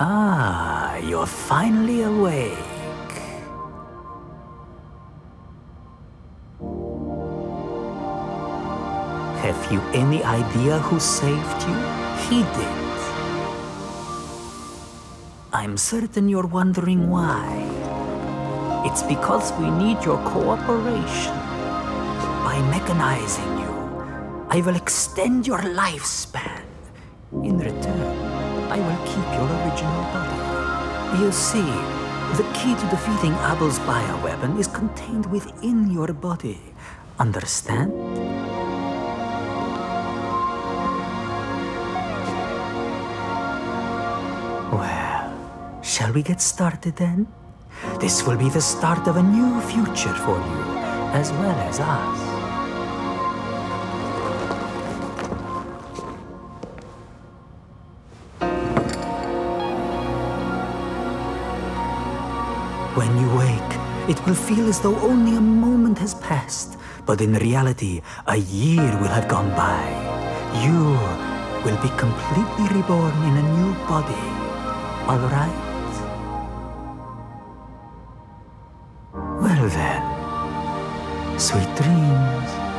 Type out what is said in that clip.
Ah, you're finally awake. Have you any idea who saved you? He did. I'm certain you're wondering why. It's because we need your cooperation. By mechanizing you, I will extend your lifespan. In return, You see, the key to defeating Abel's bioweapon is contained within your body. Understand? Well, shall we get started then? This will be the start of a new future for you, as well as us. When you wake, it will feel as though only a moment has passed, but in reality, a year will have gone by. You will be completely reborn in a new body. All right? Well then, sweet dreams.